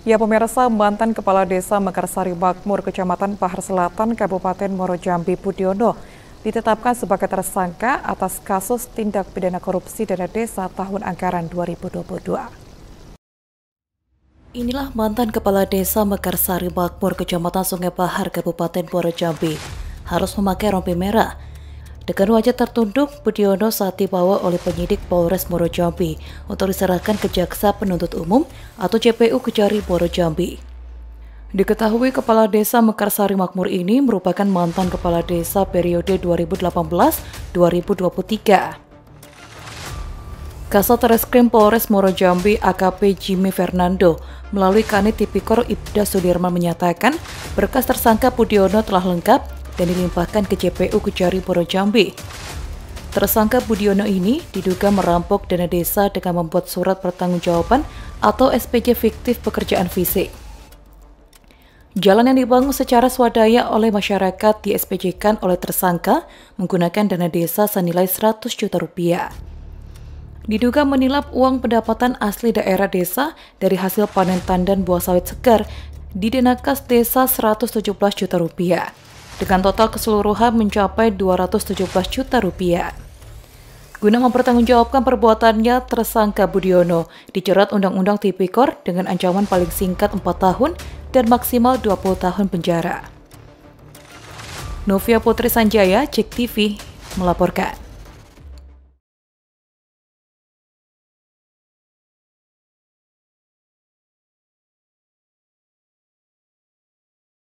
Ya pemirsa, mantan Kepala Desa Mekarsari Makmur, Kecamatan Pahar Selatan, Kabupaten Morojambi, Budiono, ditetapkan sebagai tersangka atas kasus tindak pidana korupsi dana desa tahun anggaran 2022. Inilah mantan Kepala Desa Mekarsari Makmur, Kecamatan Sungai Pahar, Kabupaten Morojambi, harus memakai rompi merah dengan wajah tertunduk, Budiono saat dibawa oleh penyidik Polres Morojambi untuk diserahkan ke Jaksa Penuntut Umum atau JPU Kejari Morojambi. Diketahui Kepala Desa Mekarsari Makmur ini merupakan mantan Kepala Desa periode 2018-2023. Kasat Reskrim Polres Morojambi AKP Jimmy Fernando melalui Kanit Tipikor Ibda Sudirman menyatakan berkas tersangka Budiono telah lengkap dan dilimpahkan ke JPU Kejari Puro Jambi. Tersangka Budiono ini diduga merampok dana desa dengan membuat surat pertanggungjawaban atau SPJ fiktif pekerjaan fisik. Jalan yang dibangun secara swadaya oleh masyarakat di SPJ-kan oleh tersangka menggunakan dana desa senilai 100 juta rupiah. Diduga menilap uang pendapatan asli daerah desa dari hasil panen tandan buah sawit segar di Denakas Desa 117 juta rupiah dengan total keseluruhan mencapai 217 juta rupiah. Guna mempertanggungjawabkan perbuatannya, tersangka Budiono dijerat Undang-Undang Tipikor dengan ancaman paling singkat 4 tahun dan maksimal 20 tahun penjara. Novia Putri Sanjaya, Cek TV, melaporkan.